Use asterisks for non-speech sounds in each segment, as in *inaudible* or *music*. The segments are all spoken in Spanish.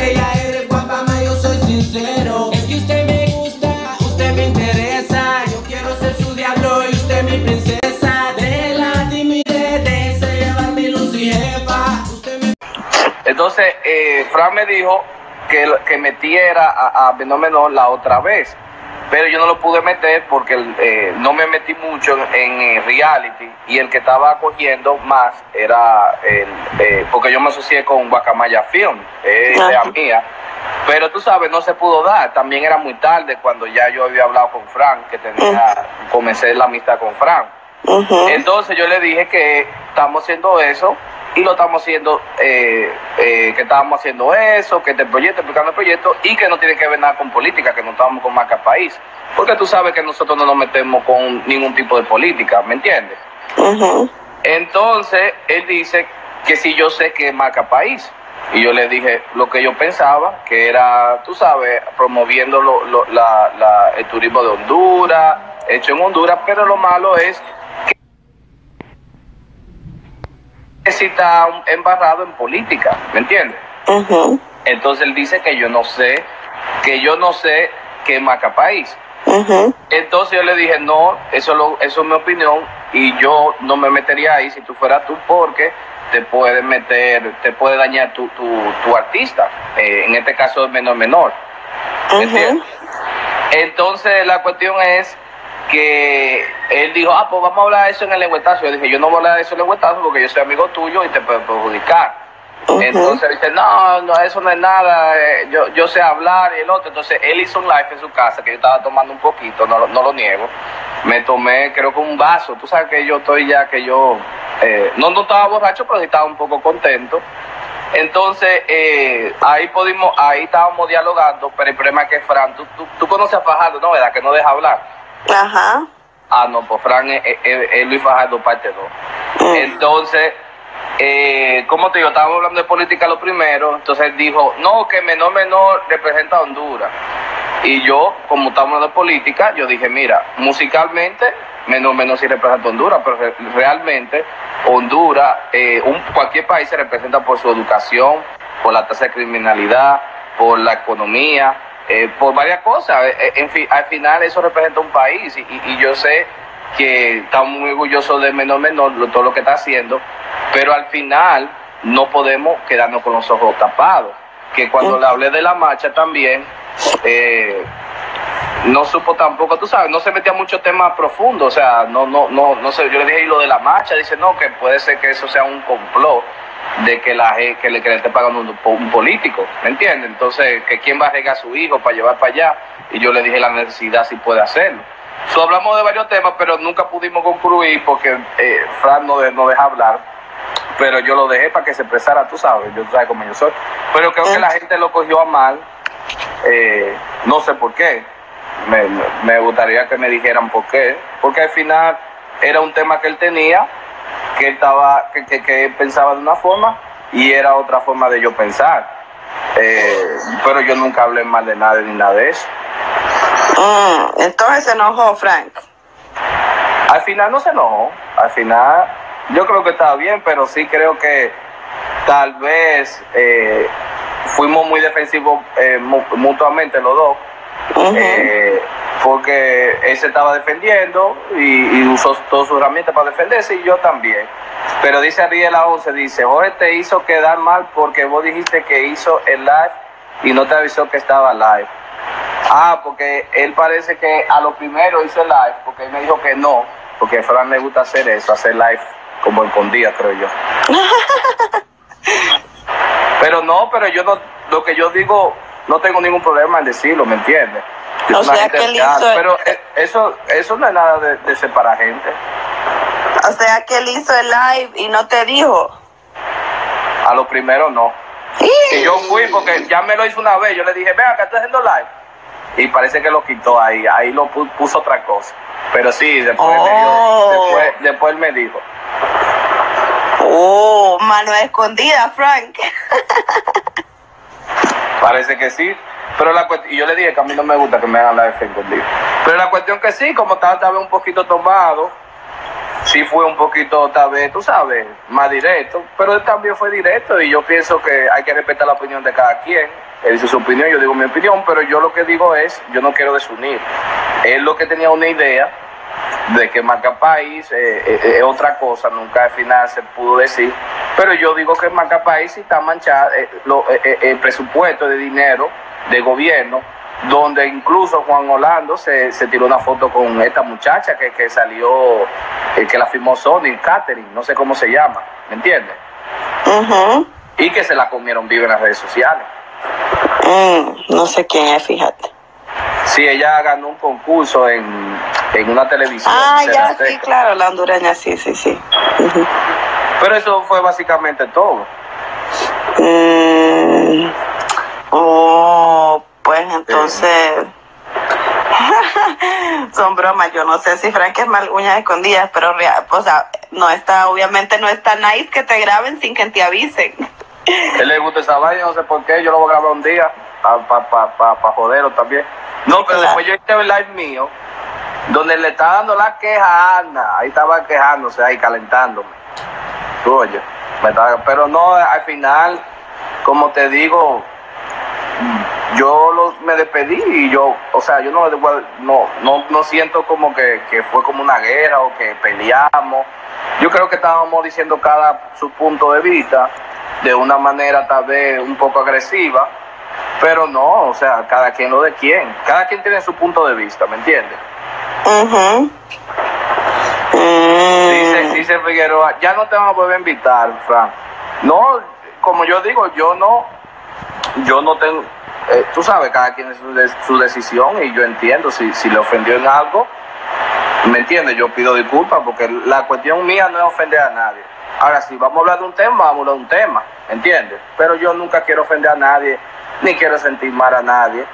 bella, eres guapa, ma, yo soy sincero. Es que usted me gusta, usted me interesa. Yo quiero ser su diablo y usted mi princesa. De la timidez, déjese llevar mi luz y jefa. Usted me Entonces, eh, Fran me dijo que, que metiera a, a Menor la otra vez. Pero yo no lo pude meter porque eh, no me metí mucho en, en, eh, reality y el que estaba cogiendo más era el, eh, porque yo me asocié con Guacamaya Film, eh, idea mía. Pero tú sabes, no se pudo dar. También era muy tarde cuando ya yo había hablado con Fran, que tenía, comencé la amistad con Entonces yo le dije que estamos haciendo eso y lo estamos haciendo, eh, eh, que estábamos haciendo eso, que este proyecto, explicando el proyecto y que no tiene que ver nada con política, que no estamos con marca país. Porque tú sabes que nosotros no nos metemos con ningún tipo de política, ¿me entiendes? Entonces él dice que si yo sé que es marca país. Y yo le dije lo que yo pensaba, que era, tú sabes, promoviendo lo- lo- la- la- el turismo de Honduras, hecho en Honduras, pero lo malo es está embarrado en política, ¿me entiendes? Entonces él dice que yo no sé, que yo no sé qué marca país. Ujú. Entonces yo le dije, no, eso, lo, eso es mi opinión y yo no me metería ahí si tú fueras tú porque te puede meter, te puede dañar tu, tu, tu artista, eh, en este caso menor menor. Entonces la cuestión es que él dijo, ah, pues vamos a hablar de eso en el lengüetazo. Yo dije, yo no voy a hablar de eso en el lengüetazo porque yo soy amigo tuyo y te puedo perjudicar. Ujú. Entonces dice, no, no, eso no es nada, eh, yo, yo sé hablar y el otro. Entonces él hizo un live en su casa que yo estaba tomando un poquito, no, lo- no lo niego. Me tomé, creo que un vaso. Tú sabes que yo estoy ya, que yo, eh, no, no estaba borracho, pero estaba un poco contento. Entonces, eh, ahí pudimos, ahí estábamos dialogando, pero el problema es que Fran, tú, tú, tú conoces a Fajardo, ¿no? ¿Verdad? Que no deja hablar. Ajá. Ah, no, pues Fran es, es- es- es Luis Fajardo parte 2. Mm. Entonces, eh, como te digo, estábamos hablando de política lo primero, entonces él dijo, no, que menor menor representa a Honduras. Y yo, como estamos hablando de política, yo dije, mira, musicalmente, menor menor sí representa a Honduras, pero re- realmente Honduras, eh, un, cualquier país se representa por su educación, por la tasa de criminalidad, por la economía, eh, por varias cosas. Eh, eh, en fin, al final eso representa un país y, yo sé que estamos muy orgullosos de Menor Menor, todo lo que está haciendo, pero al final no podemos quedarnos con los ojos tapados. Que cuando le hablé de la marcha también, eh, no supo tampoco, tú sabes, no se metía mucho temas profundos, o sea, no, no, no, no sé, yo le dije, y lo de la marcha, dice, no, que puede ser que eso sea un complot de que la que le, que le esté pagando un, un político, ¿me entiendes? Entonces, que quién va a regar a su hijo para llevar para allá, y yo le dije la necesidad si puede hacerlo. So, hablamos de varios temas, pero nunca pudimos concluir porque eh, Fran no, de- no deja hablar pero yo lo dejé para que se expresara, tú sabes, yo tú sabes cómo yo soy. Pero creo que la gente lo cogió a mal, eh, no sé por qué. Me, me gustaría que me dijeran por qué, porque al final era un tema que él tenía, que él estaba, que, que, pensaba de una forma y era otra forma de yo pensar. Eh, pero yo nunca hablé mal de nadie ni nada de eso. Mm, Entonces se enojó Frank. Al final no se enojó, al final yo creo que estaba bien, pero sí creo que tal vez eh, fuimos muy defensivos eh, mu- mutuamente los dos. Eh, porque él se estaba defendiendo y, y usó todas sus herramientas para defenderse y yo también. Pero dice Ariel 11, dice, Jorge te hizo quedar mal porque vos dijiste que hizo el live y no te avisó que estaba live. Ah, porque él parece que a lo primero hizo el live, porque él me dijo que no, porque a Fran le gusta hacer eso, hacer live como escondida, creo yo. *laughs* pero no, pero yo no, lo que yo digo, no tengo ningún problema en decirlo, ¿me entiendes? Es *laughs* O sea que él hizo- Pero eh, eso, eso no es nada de, de separar gente. O sea que él hizo el live y no te dijo. A lo primero no. Y yo fui porque ya me lo hizo una vez. Yo le dije, venga, que estoy haciendo live. Y parece que lo quitó ahí. Ahí lo pu- puso otra cosa. Pero sí, después, me dio- Oh. después, después él me dijo. Oh, mano escondida, Frank. *laughs* Parece que sí. Pero la y yo le dije que a mí no me gusta que me hagan live escondido. Pero la cuestión que sí, como estaba tal vez un poquito tomado, sí fue un poquito, tal vez, tú sabes, más directo. Pero él también fue directo y yo pienso que hay que respetar la opinión de cada quien. él dice su opinión, yo digo mi opinión, pero yo lo que digo es, yo no quiero desunir. Él lo que tenía una idea de que marca país eh, eh, es otra cosa, nunca al final se pudo decir, pero yo digo que marca país está manchado, eh, el presupuesto de dinero de gobierno, donde incluso Juan Orlando se, se tiró una foto con esta muchacha que, que salió, que la firmó Sony, Catherine, no sé cómo se llama, ¿me entiendes? Y que se la comieron viva en las redes sociales. Mm, no sé quién es, fíjate. Sí, ella ganó un concurso en, en una televisión. Ah, ya, sí, claro, la hondureña, sí, sí, sí. Pero eso fue básicamente todo. Mm, oh, pues entonces... *laughs* Son bromas, yo no sé si Frank es mal uñas escondidas, pero o sea, no está, obviamente no está nice que te graben sin que te avisen. Él le gusta esa vaina, no sé por qué, yo lo voy a grabar un día para pa, pa, pa, joderlo también. No, pero después yo hice el live mío, donde le estaba dando la queja a Ana, ahí estaba quejándose, ahí calentándome. Tú oye, me estaba, pero no, al final, como te digo, yo lo, me despedí y yo, o sea, yo no, no, no, no siento como que, que, fue como una guerra o que peleamos. Yo creo que estábamos diciendo cada su punto de vista de una manera tal vez un poco agresiva, pero no, o sea, cada quien lo de quien, cada quien tiene su punto de vista, ¿me entiendes? Dice, dice Figueroa, ya no te vamos a poder invitar, Frank. No, como yo digo, yo no, yo no tengo, eh, tú sabes, cada quien es su, su, decisión y yo entiendo si, si le ofendió en algo, ¿me entiendes? Yo pido disculpas porque la cuestión mía no es ofender a nadie. Ahora, si vamos a hablar de un tema, vamos a hablar de un tema, ¿entiendes? Pero yo nunca quiero ofender a nadie, ni quiero sentir mal a nadie.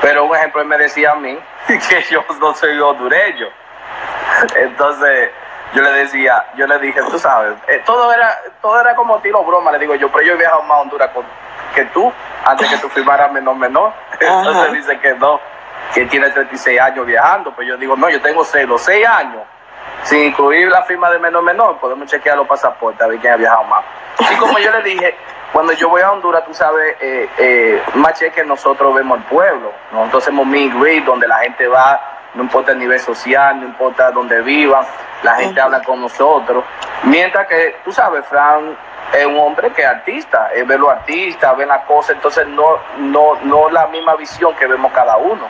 Pero un ejemplo, él me decía a mí *laughs* que yo no soy hondureño. Entonces, yo le decía, yo le dije, tú sabes, eh, todo era todo era como tiro broma, le digo yo, pero yo he viajado más a Honduras que tú, antes que tú firmaras menor menor. *laughs* Entonces dice que no, que tiene 36 años viajando, pero yo digo, no, yo tengo 6, los 6 años sin incluir la firma de menor menor, podemos chequear los pasaportes a ver quién ha viajado más. Y como yo le dije, cuando yo voy a Honduras, tú sabes, eh, eh, más que nosotros vemos el pueblo. Nosotros hacemos meet donde la gente va, no importa el nivel social, no importa dónde vivan, la gente habla con nosotros. Mientras que, tú sabes, Fran es un hombre que es artista, es ver los artistas, ver las cosas, entonces no, no, no la misma visión que vemos cada uno.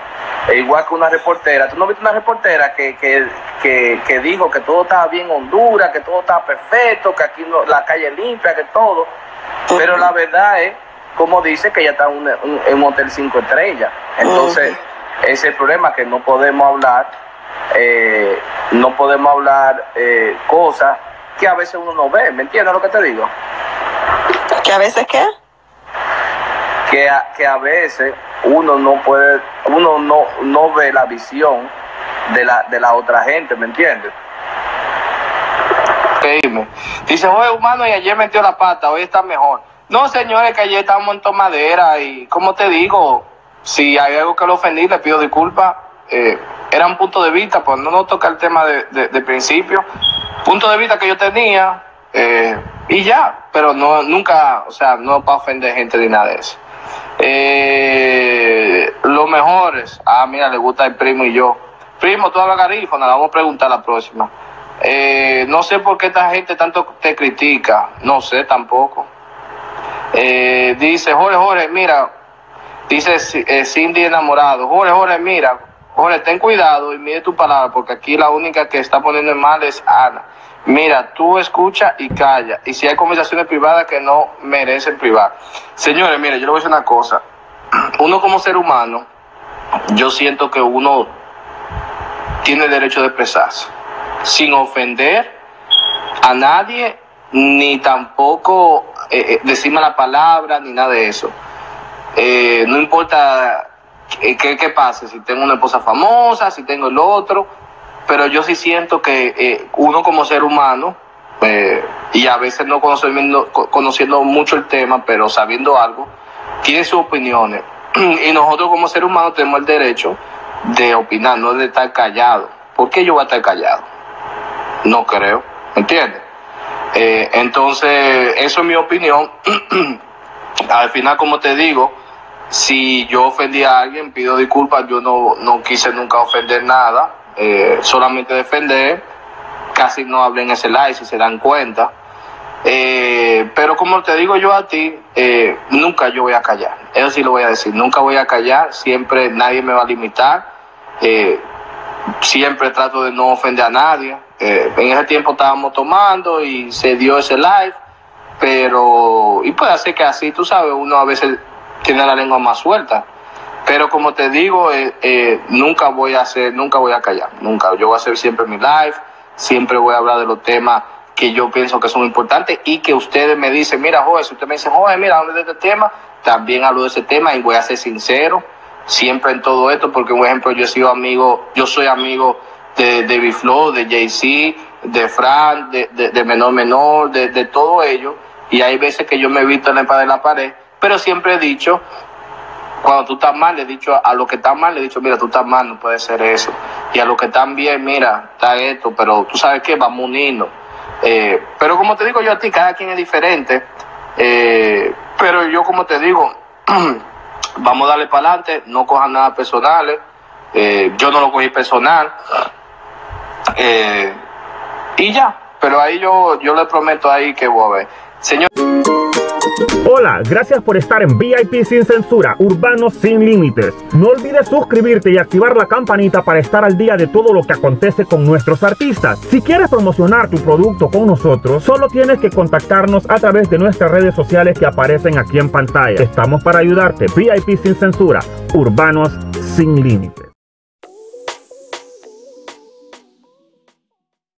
Es igual que una reportera. ¿Tú no viste una reportera que, que, que, que dijo que todo estaba bien en Honduras, que todo estaba perfecto, que aquí no, la calle limpia, que todo? Pero la verdad es, como dice, que ella está en un, hotel cinco estrellas. Entonces, ese es el problema, que no podemos hablar, eh, no podemos hablar eh, cosas que a veces uno no ve, ¿me entiendes lo que te digo? ¿Que a veces qué? Que a, que a veces uno no puede, uno no, no ve la visión de la, de la otra gente, ¿me entiendes? Dice, oye, humano, y ayer metió la pata, hoy está mejor. No, señores, que ayer estábamos en tomadera y, como te digo, si hay algo que lo ofendí, le pido disculpas. Eh, era un punto de vista, pues no nos toca el tema de, de principio punto de vista que yo tenía eh, y ya, pero no nunca, o sea, no para ofender gente ni nada de eso. Eh, lo mejor es, ah, mira, le gusta el primo y yo. Primo, tú hablas garífona, vamos a preguntar la próxima. Eh, no sé por qué esta gente tanto te critica, no sé tampoco. Eh, dice, Jorge, Jorge, mira, dice Cindy enamorado, Jorge, Jorge, mira, Jorge, ten cuidado y mide tu palabra, porque aquí la única que está poniendo en mal es Ana. Mira, tú escucha y calla. Y si hay conversaciones privadas que no merecen privar. Señores, mire, yo le voy a decir una cosa. *clears throat* Uno como ser humano, yo siento que uno tiene derecho de expresarse sin ofender a nadie, ni tampoco eh, eh, decirme la palabra, ni nada de eso. Eh, no importa qué, qué pase, si tengo una esposa famosa, si tengo el otro pero yo sí siento que eh, uno como ser humano, eh, y a veces no conociendo, mucho el tema, pero sabiendo algo, tiene sus opiniones. *clears throat* y nosotros como ser humano tenemos el derecho de opinar, no de estar callado. ¿Por qué yo voy a estar callado? No creo, ¿entiendes? Eh, entonces, eso es mi opinión. *clears throat* Al final, como te digo, Si yo ofendí a alguien, pido disculpas. Yo no, no quise nunca ofender nada, eh, solamente defender. Casi no hablé en ese live, si se dan cuenta. Eh, pero como te digo yo a ti, eh, nunca yo voy a callar. Eso sí lo voy a decir. Nunca voy a callar. Siempre nadie me va a limitar. Eh, siempre trato de no ofender a nadie. Eh, en ese tiempo estábamos tomando y se dio ese live. Pero, y puede ser que así, tú sabes, uno a veces tiene la lengua más suelta. Pero como te digo, eh, eh, nunca voy a hacer, nunca voy a callar, nunca. Yo voy a hacer siempre mi live, siempre voy a hablar de los temas que yo pienso que son importantes y que ustedes me dicen, mira, Jorge, si usted me dice, Jorge, mira, ¿dónde de este tema? También hablo de ese tema y voy a ser sincero siempre en todo esto, porque, por ejemplo, yo he sido amigo, yo soy amigo de David Flow, de Jay-Z, de Fran, de, de, de Menor Menor, de, de todo ello, y hay veces que yo me he visto en la de la pared, pero siempre he dicho, cuando tú estás mal, le he dicho a lo que está mal, le he dicho, mira, tú estás mal, no puede ser eso. Y a lo que están bien, mira, está esto, pero tú sabes qué, vamos a unirnos. Eh, pero como te digo yo a ti, cada quien es diferente. Eh, pero yo como te digo, *clears throat* vamos a darle para adelante, no cojan nada personales. Eh, yo no lo cogí personal. Eh, y ya, pero ahí yo, yo le prometo ahí que voy a ver. Señor. Hola, gracias por estar en VIP sin censura, Urbanos sin límites. No olvides suscribirte y activar la campanita para estar al día de todo lo que acontece con nuestros artistas. Si quieres promocionar tu producto con nosotros, solo tienes que contactarnos a través de nuestras redes sociales que aparecen aquí en pantalla. Estamos para ayudarte. VIP sin censura, Urbanos sin límites.